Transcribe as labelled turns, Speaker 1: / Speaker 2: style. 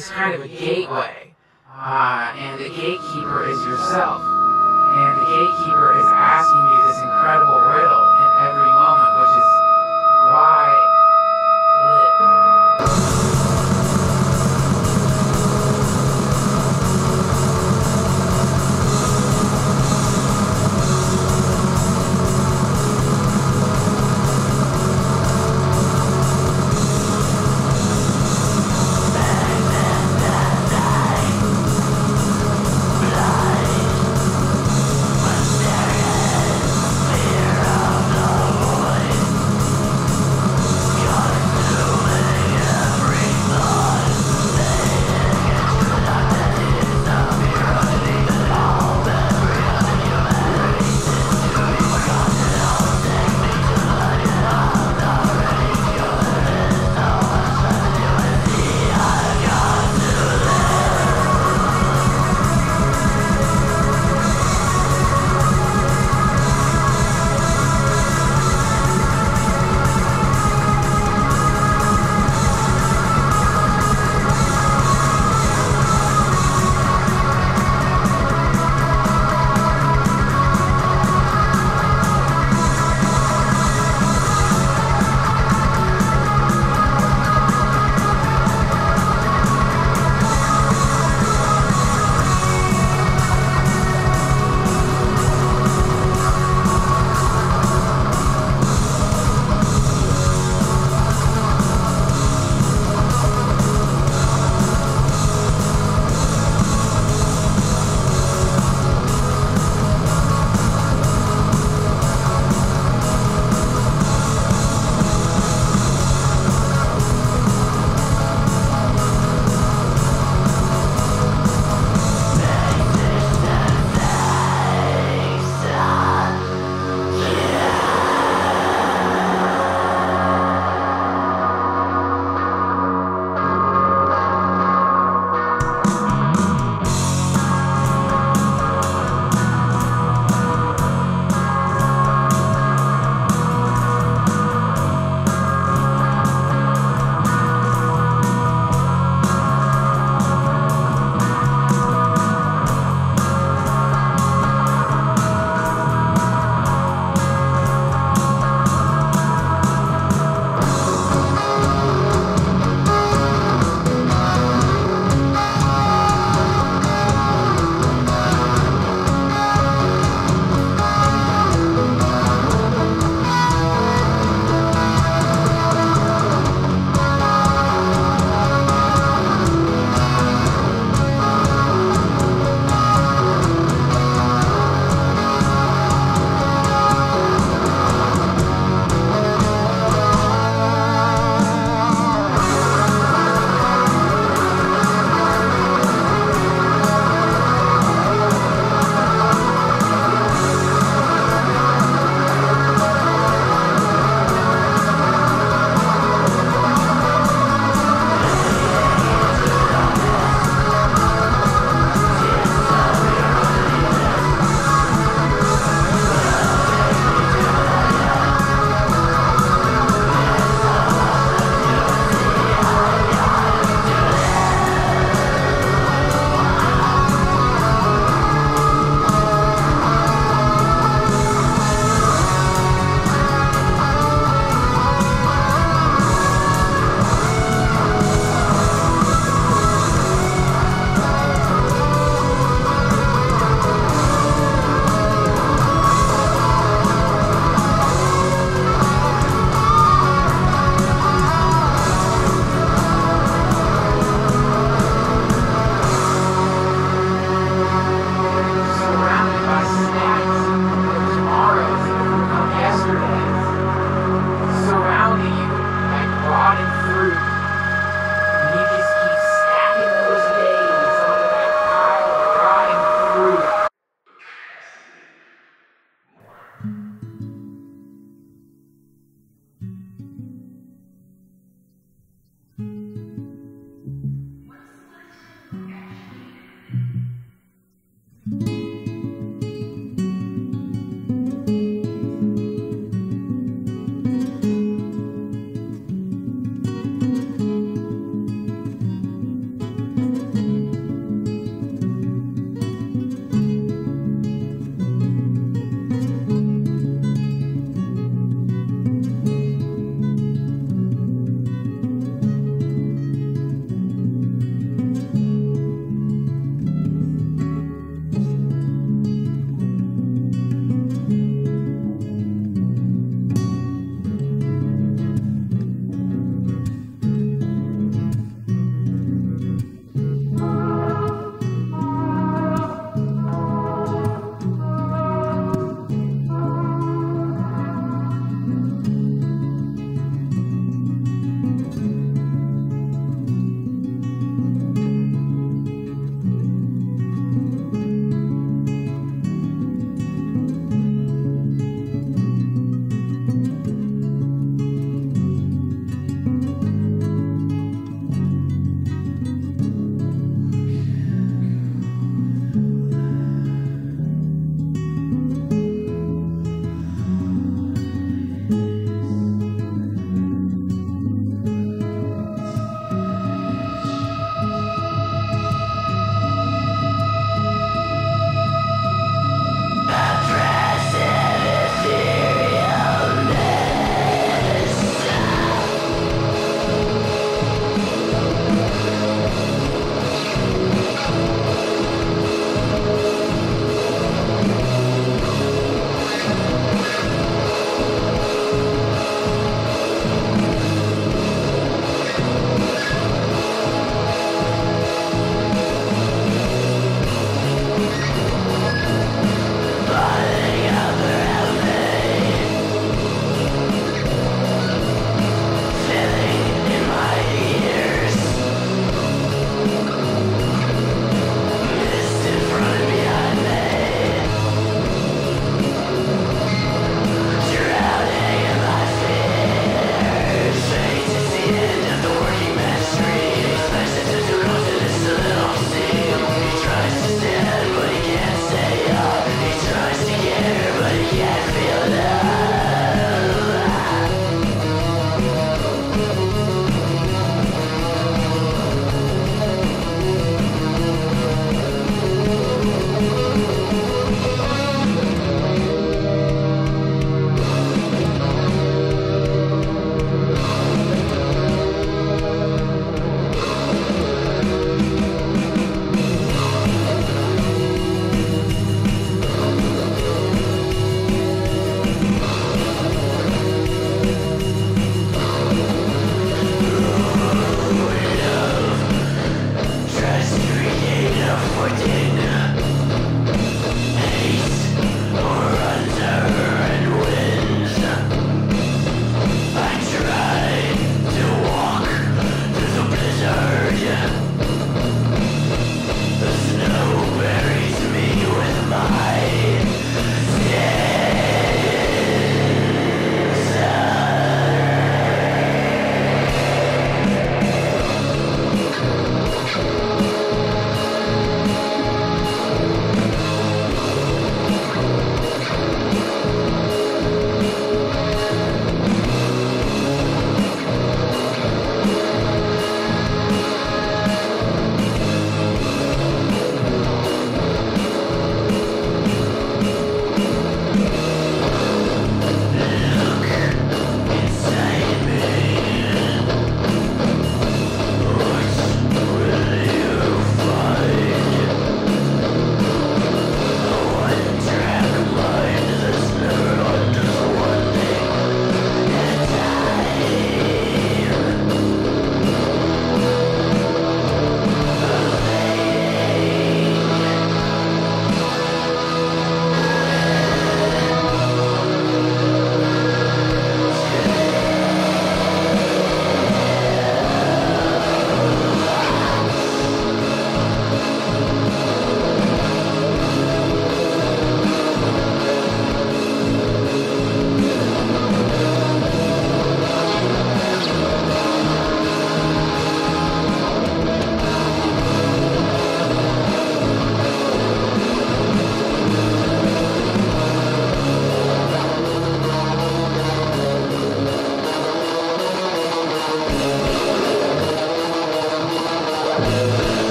Speaker 1: It's kind of a gateway, uh, and the gatekeeper is yourself, and the gatekeeper is asking you this incredible riddle.